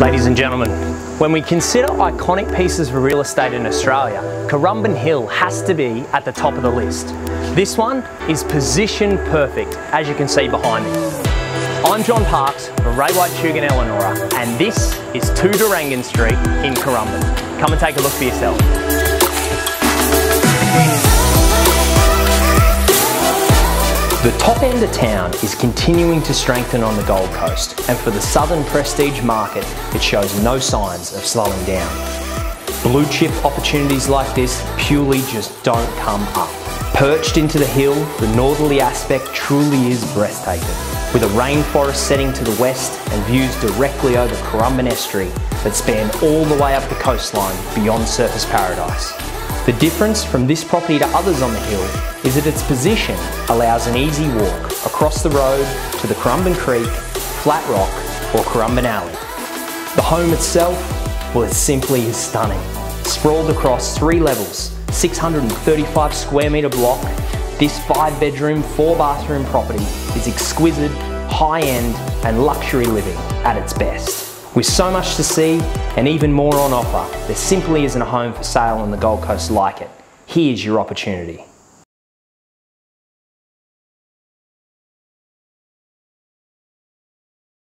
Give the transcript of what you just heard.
Ladies and gentlemen, when we consider iconic pieces of real estate in Australia, Currumbin Hill has to be at the top of the list. This one is position perfect, as you can see behind me. I'm John Parkes from Ray White Tugun Elanora, and this is 2 Duringan Street in Currumbin. Come and take a look for yourself. The top end of town is continuing to strengthen on the Gold Coast, and for the southern prestige market, it shows no signs of slowing down. Blue chip opportunities like this purely just don't come up. Perched into the hill, the northerly aspect truly is breathtaking. With a rainforest setting to the west and views directly over Currumbin Estuary that span all the way up the coastline beyond Surfers Paradise. The difference from this property to others on the hill is that its position allows an easy walk across the road to the Currumbin Creek, Flat Rock or Currumbin Alley. The home itself, well it simply is stunning. Sprawled across three levels, 635 square metre block, this five bedroom, four bathroom property is exquisite, high end and luxury living at its best. With so much to see and even more on offer, there simply isn't a home for sale on the Gold Coast like it. Here's your opportunity.